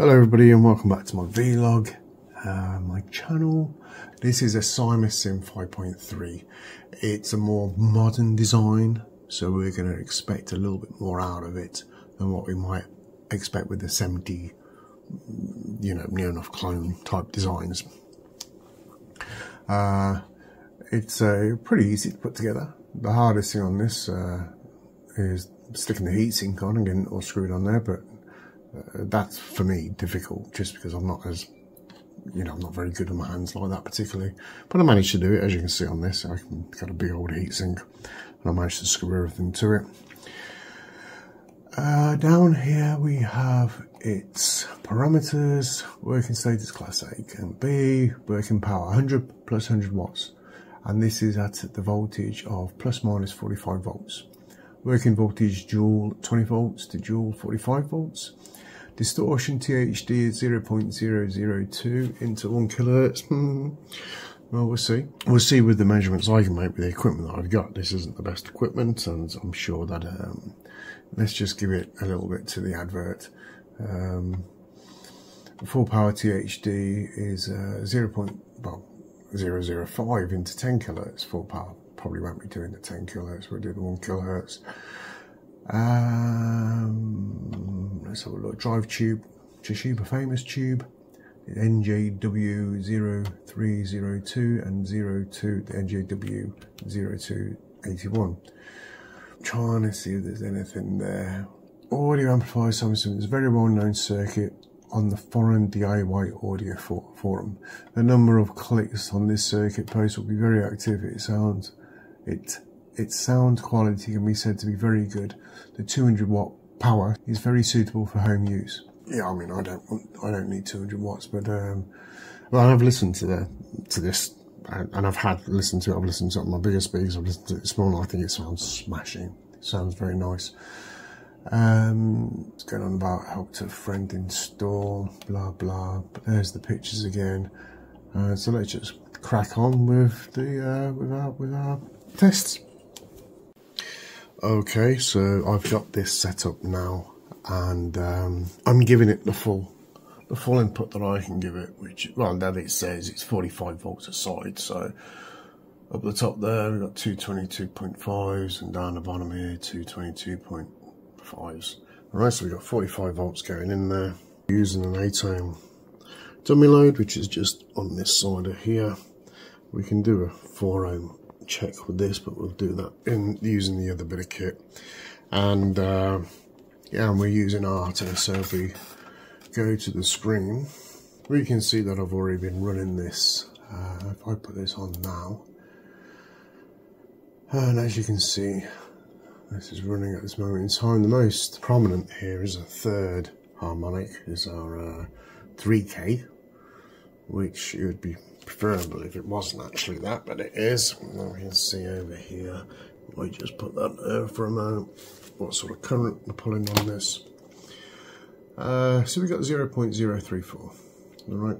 Hello everybody and welcome back to my vlog, uh, my channel. This is a Sim 5.3. It's a more modern design, so we're going to expect a little bit more out of it than what we might expect with the 70, you know, near enough clone type designs. Uh, it's uh, pretty easy to put together. The hardest thing on this uh, is sticking the heatsink on and getting it all screwed on there, but that's for me difficult just because I'm not as you know I'm not very good with my hands like that particularly. But I managed to do it as you can see on this. I got a big old heatsink and I managed to screw everything to it. Uh, down here we have its parameters. Working status class A and B working power 100 plus 100 watts. And this is at the voltage of plus minus 45 volts. Working voltage dual 20 volts to dual 45 volts Distortion THD is 0.002 into 1 kilohertz. Hmm. Well, we'll see. We'll see with the measurements I can make with the equipment that I've got. This isn't the best equipment, and I'm sure that um, let's just give it a little bit to the advert. Um, full power THD is uh, 0. well, 005 into 10 kilohertz full power. Probably won't be doing the 10 kilohertz, we'll do the 1 kilohertz. Um, let's have a look. Drive tube, Toshiba famous tube, NJW0302 and 02, the NJW0281. Trying to see if there's anything there. Audio amplifier Symasym is a very well known circuit on the foreign DIY audio for forum. The number of clicks on this circuit post will be very active. It sounds, it its sound quality can be said to be very good. The 200 watt power is very suitable for home use. Yeah, I mean, I don't, I don't need 200 watts, but um, well, I've listened to the to this, and I've had listened to it. I've listened to it on my bigger speakers. I've listened to it small. I think it sounds smashing. It sounds very nice. Um, it's going on about help to friend install, blah blah. But there's the pictures again. Uh, so let's just crack on with the uh, with our with our tests. Okay, so I've got this set up now and um, I'm giving it the full the full input that I can give it, which, well, that it says it's 45 volts a side, so up the top there we've got two 22.5s and down the bottom here two 22.5s. Alright, so we've got 45 volts going in there. Using an 8 ohm dummy load, which is just on this side of here. We can do a 4 ohm check with this, but we'll do that in using the other bit of kit. And uh, yeah, and we're using Arta, so if we go to the screen, we can see that I've already been running this. Uh, if I put this on now, and as you can see, this is running at this moment in time. The most prominent here is a third harmonic, is our uh, 3K, which it would be preferable if it wasn't actually that, but it is. We can see over here, I just put that there for a moment, what sort of current we're pulling on this. Uh, so we got 0.034, alright.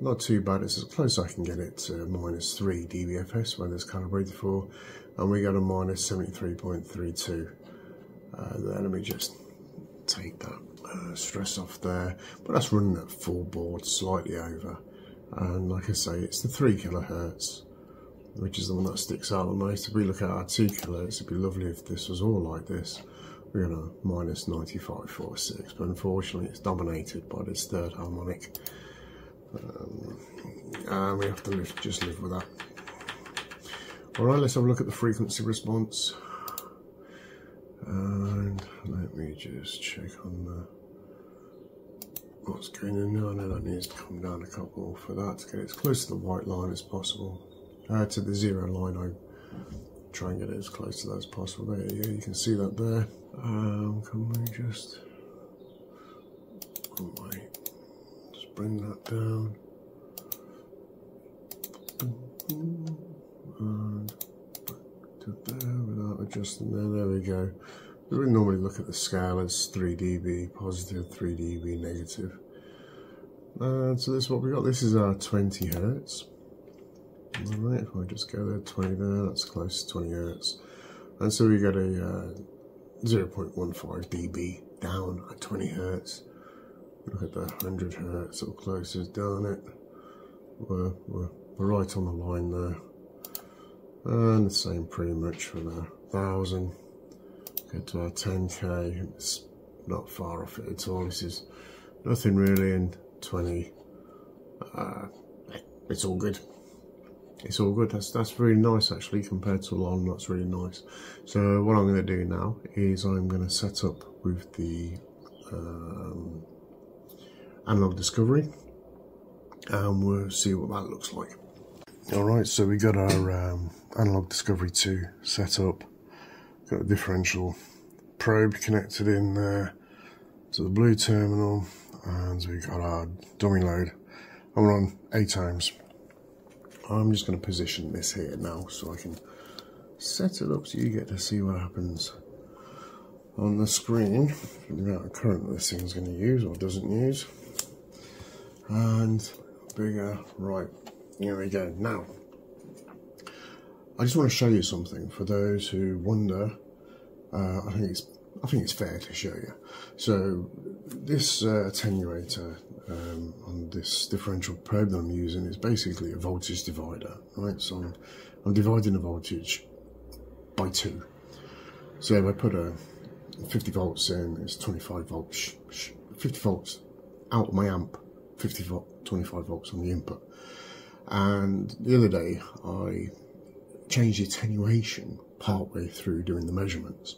Not too bad, it's as close as I can get it to minus 3 dBFS when it's calibrated for, and we got a minus 73.32. Uh, then let me just take that uh, stress off there, but that's running at full board, slightly over and like I say it's the 3 kilohertz which is the one that sticks out the most. If we look at our 2 kilohertz it'd be lovely if this was all like this. We're going to minus 95.46 but unfortunately it's dominated by this third harmonic um, and we have to live, just live with that. Alright let's have a look at the frequency response and let me just check on the what's going on now. I know that needs to come down a couple for that to get as close to the white line as possible. Uh, to the zero line, I try and get it as close to that as possible. There you you can see that there. Um, can we just, oh wait, just bring that down. And back to there without adjusting there, there we go. We normally look at the scale as 3 dB positive, 3 dB negative. And so this is what we got. This is our 20 hertz. Alright, if I just go there, 20 there, that's close to 20 hertz. And so we got a uh, 0.15 dB down at 20 hertz. Look at the 100 hertz up closest down it. We're, we're right on the line there. And the same pretty much for the 1000. Get to our 10k, it's not far off it at all. This is nothing really in 20. Uh, it's all good. It's all good. That's that's really nice actually compared to long. That's really nice. So what I'm going to do now is I'm going to set up with the um, analog discovery and we'll see what that looks like. Alright, so we got our um, analog discovery 2 set up. Got a differential probe connected in there to the blue terminal and we've got our dummy load. I'm on 8 ohms. I'm just going to position this here now so I can set it up so you get to see what happens on the screen, the amount of current this thing's going to use or doesn't use. And bigger, right, here we go. Now, I just want to show you something for those who wonder. Uh, I think it's I think it's fair to show you. So this uh, attenuator um, on this differential probe that I'm using is basically a voltage divider, right? So I'm, I'm dividing the voltage by two. So if I put a 50 volts in, it's 25 volts, 50 volts out of my amp, 50 volt, 25 volts on the input. And the other day, I changed the attenuation partway through doing the measurements.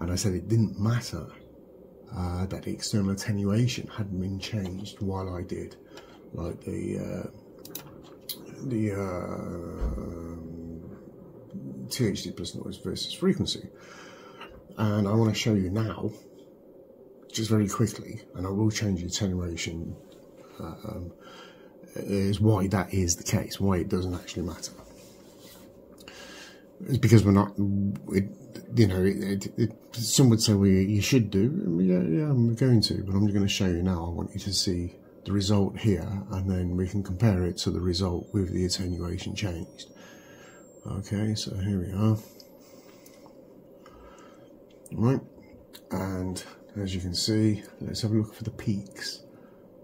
And I said it didn't matter uh, that the external attenuation hadn't been changed while I did, like the uh, the uh, THD plus noise versus frequency. And I want to show you now, just very quickly, and I will change the attenuation, um, is why that is the case, why it doesn't actually matter. It's because we're not, it, you know, it, it, some would say we you should do. Yeah, yeah, I'm going to, but I'm going to show you now. I want you to see the result here, and then we can compare it to the result with the attenuation changed. Okay, so here we are. Right, and as you can see, let's have a look for the peaks.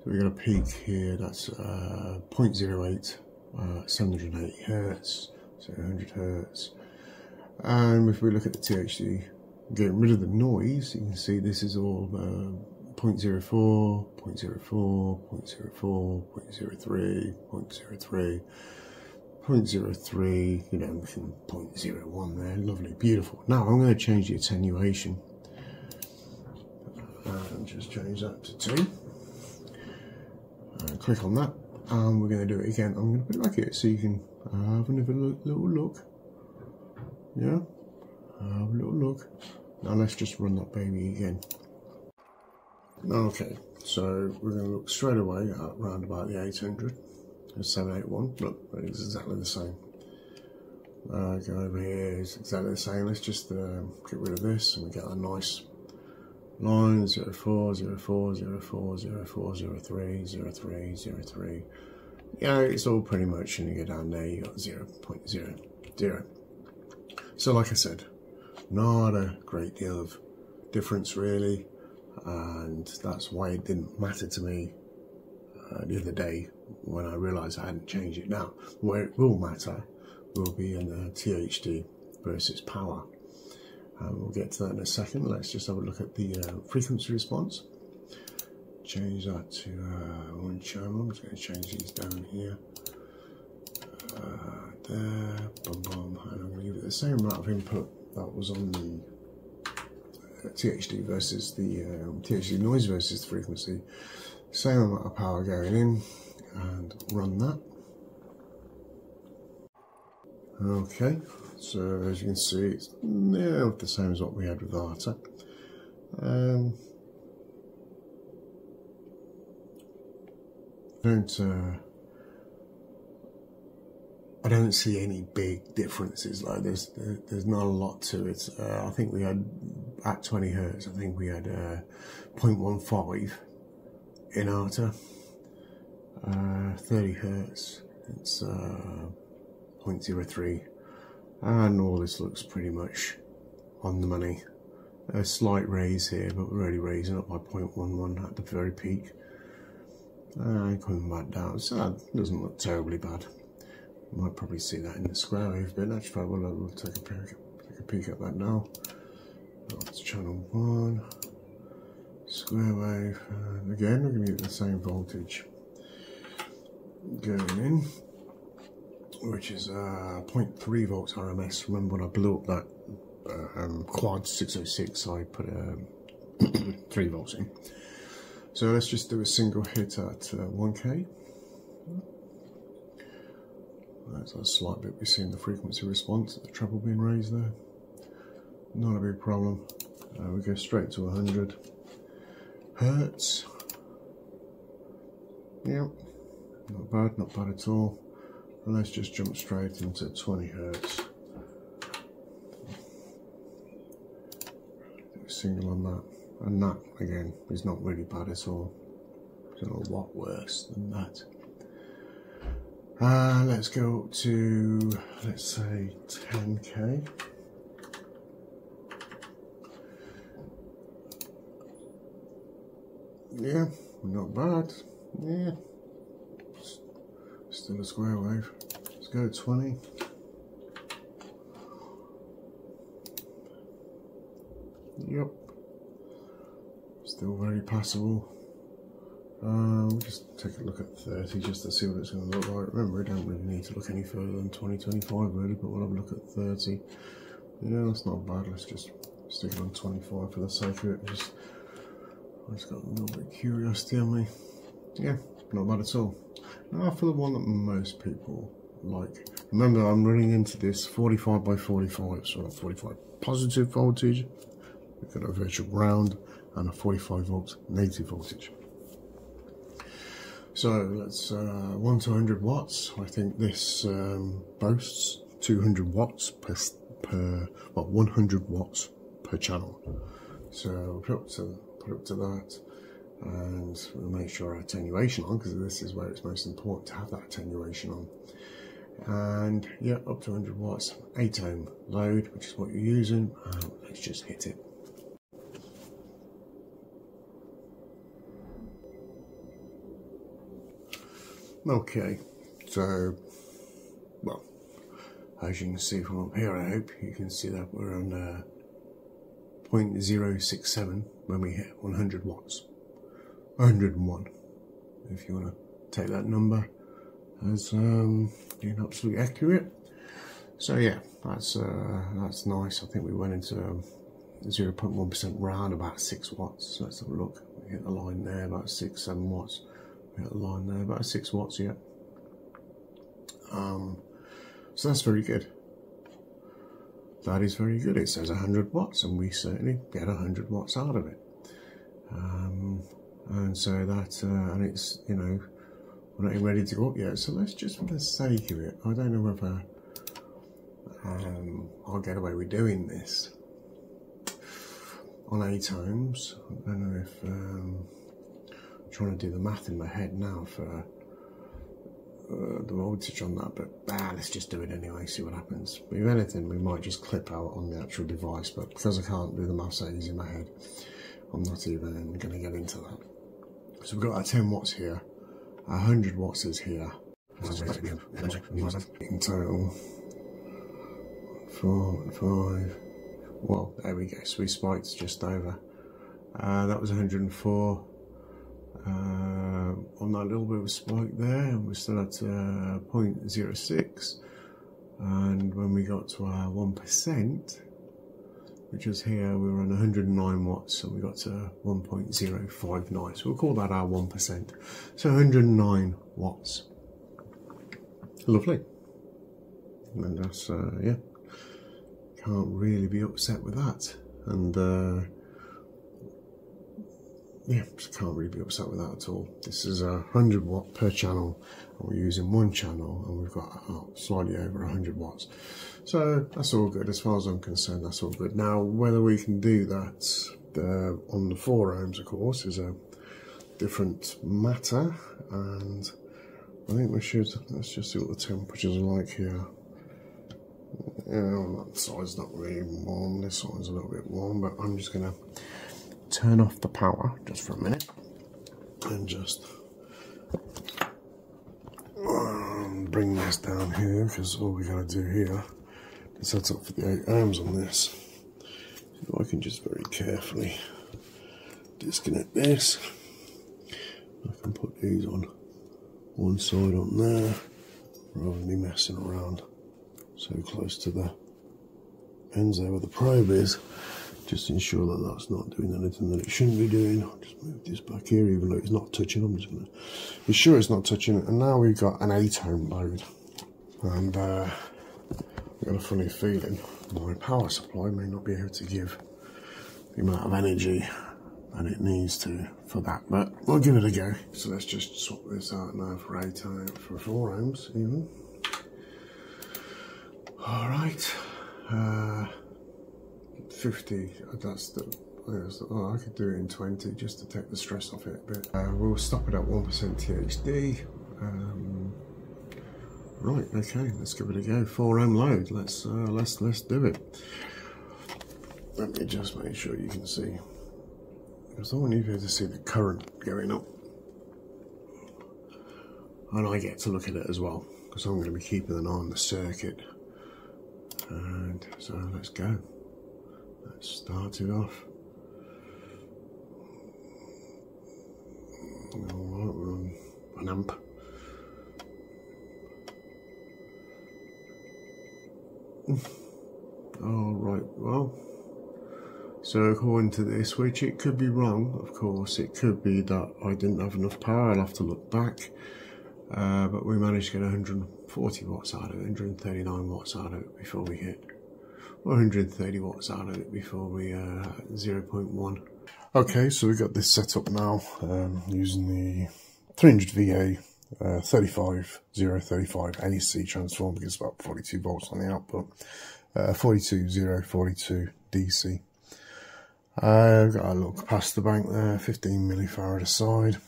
So we've got a peak here, that's uh, 0.08, uh, 780 hertz, so 100 hertz. And if we look at the THD, getting rid of the noise, you can see this is all uh, 0.04, 0.04, 0.04, 0.03, 0.03, 0.03, you know, 0.01 there, lovely, beautiful. Now I'm going to change the attenuation and just change that to 2. And click on that, and we're going to do it again. I'm going to put it back here so you can have another little look. Yeah, have a little look. Now let's just run that baby again. Okay, so we're going to look straight away at around about the 800. 781. Look, it's exactly the same. Uh, go over here, exactly the same. Let's just uh, get rid of this and we get a nice line 04, 04, 04, 04, 03, 03, 03. Yeah, it's all pretty much, and you go down there, you got 0 0.00. So, like I said, not a great deal of difference really, and that's why it didn't matter to me uh, the other day when I realised I hadn't changed it. Now, where it will matter will be in the THD versus power. We'll get to that in a second. Let's just have a look at the uh, frequency response. Change that to uh, one channel. I'm just going to change these down here. Uh, there, and I'm going to give it the same amount of input that was on the uh, THD versus the um, THD noise versus the frequency. Same amount of power going in, and run that. Okay, so as you can see, it's nearly the same as what we had with Arta. Um, don't uh, I don't see any big differences. Like there's there's not a lot to it. Uh, I think we had at 20 hertz. I think we had uh, 0.15 in Arta uh, 30 hertz it's uh, 0.03 and all this looks pretty much on the money a slight raise here, but we're already raising up by 0.11 at the very peak. And coming back down, so that doesn't look terribly bad. Might probably see that in the square wave, but actually we'll, we'll take a peek, take a peek at that now. That's channel one, square wave, and again we're going to get the same voltage going in, which is uh, 0.3 volts RMS. Remember when I blew up that uh, um, quad 606, I put um, 3 volts in. So let's just do a single hit at uh, 1k. That's a slight bit we see in the frequency response, the treble being raised there. Not a big problem. Uh, we go straight to 100 hertz. Yep, not bad, not bad at all. And let's just jump straight into 20 hertz. Single on that. And that, again, is not really bad at all. It's a lot worse than that. Uh, let's go to, let's say, 10k. Yeah, not bad. Yeah, still a square wave. Let's go 20. Yep, still very passable. Um, we'll just take a look at 30 just to see what it's going to look like. Remember, we don't really need to look any further than 2025 really, but we'll have a look at 30. Yeah, that's not bad. Let's just stick it on 25 for the sake of it. Just, I just got a little bit of curiosity on me. Yeah, not bad at all. Now for the one that most people like. Remember, I'm running into this 45 by 45, so 45 positive voltage. We've got a virtual ground and a 45 volt negative voltage. So let's uh, 1 to 100 watts. I think this um, boasts 200 watts per, per well 100 watts per channel. So put up to put up to that, and we'll make sure our attenuation on because this is where it's most important to have that attenuation on. And yeah, up to 100 watts, 8 ohm load, which is what you're using. And let's just hit it. Okay, so, well, as you can see from up here, I hope you can see that we're on uh, 0.067 when we hit 100 watts. 101, if you want to take that number as um, being absolutely accurate. So yeah, that's uh, that's nice. I think we went into 0.1% um, round about 6 watts. Let's have a look. We hit the line there, about 6, 7 watts got a line there, about six watts yet. Um, so that's very good. That is very good. It says 100 watts, and we certainly get 100 watts out of it. Um, and so that, uh, and it's, you know, we're not even ready to go up yet. So let's just, for the sake of it, I don't know whether um, I'll get away with doing this on 8 ohms. I don't know if um, trying to do the math in my head now for uh, the voltage on that, but ah, let's just do it anyway, see what happens. But if anything, we might just clip out on the actual device, but because I can't do the maths that easy in my head, I'm not even going to get into that. So we've got our 10 watts here, 100 watts is here. In total, four, five, well, there we go, so we spiked just over. Uh, that was 104, uh, on that little bit of a spike there we're still at uh, 0.06 and when we got to our 1% which was here we were on 109 watts so we got to 1.059 so we'll call that our 1% so 109 watts. Lovely. And that's uh, yeah. Can't really be upset with that. And uh, yeah, just can't really be upset with that at all. This is a 100 watt per channel, and we're using one channel, and we've got oh, slightly over 100 watts. So that's all good, as far as I'm concerned, that's all good. Now, whether we can do that uh, on the 4 ohms, of course, is a different matter, and I think we should, let's just see what the temperatures are like here. Yeah, that side's not really warm. This one's a little bit warm, but I'm just gonna turn off the power just for a minute and just bring this down here because all we gotta do here is set up for the eight ohms on this. So I can just very carefully disconnect this. I can put these on one side on there rather than be messing around so close to the ends there where the probe is. Just ensure that that's not doing anything that it shouldn't be doing. I'll just move this back here, even though it's not touching. I'm just going to be sure it's not touching. It. And now we've got an 8 ohm load. And uh, I've got a funny feeling my power supply may not be able to give the amount of energy that it needs to for that. But we'll give it a go. So let's just swap this out now for 8 ohm, for 4 ohms even. All right. Uh, 50, that's the, that's the, oh, I could do it in 20 just to take the stress off it a bit. Uh, we'll stop it at 1% THD. Um, right, okay, let's give it a go. 4 ohm load, let's, uh, let's, let's do it. Let me just make sure you can see. Because I want you to see the current going up. And I get to look at it as well, because I'm going to be keeping an eye on the circuit. And so let's go. Let's start it off. Alright, we're on an amp. Alright, well, so according to this, which it could be wrong, of course, it could be that I didn't have enough power, I'll have to look back, uh, but we managed to get 140 watts out of it, 139 watts out of it before we hit 130 watts out of it before we uh, 0.1. Okay, so we've got this set up now um, using the 300 VA uh, 35 035 AC transformer gives about 42 volts on the output, uh, 42 0 42 DC. Uh, I've got a little capacitor bank there, 15 millifarad aside.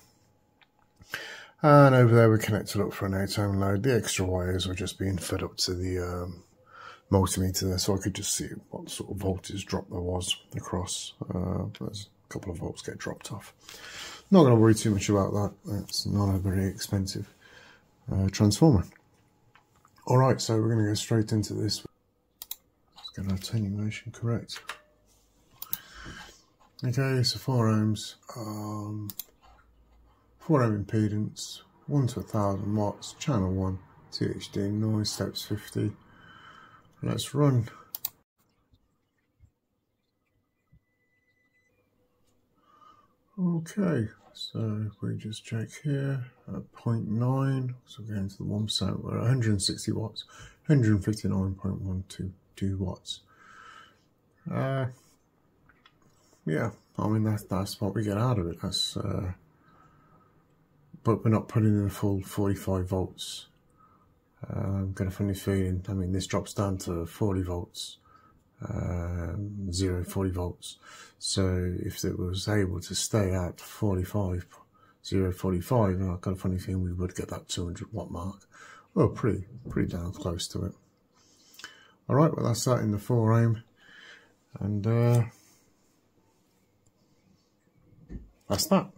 And over there we connected up for an 8 ohm load. The extra wires were just being fed up to the um, multimeter there so I could just see what sort of voltage drop there was across. Uh, there's a couple of volts get dropped off. Not going to worry too much about that. It's not a very expensive uh, transformer. Alright, so we're going to go straight into this. Let's get our attenuation correct. Okay, so 4 ohms, um, 4 ohm impedance, 1 to 1000 watts, channel 1, THD, noise steps 50, Let's run. Okay, so if we just check here at 0.9, so we're going to the 1%, we're at 160 watts, 159.122 watts. Uh, yeah, I mean, that's, that's what we get out of it. That's, uh, but we're not putting in a full 45 volts uh, I've got a funny feeling. I mean, this drops down to 40 volts, um, 0, 40 volts. So if it was able to stay at 45, 0, 45, I've got a funny feeling we would get that 200 watt mark. Well, pretty, pretty down close to it. All right, well, that's that in the 4 ohm. And uh, that's that.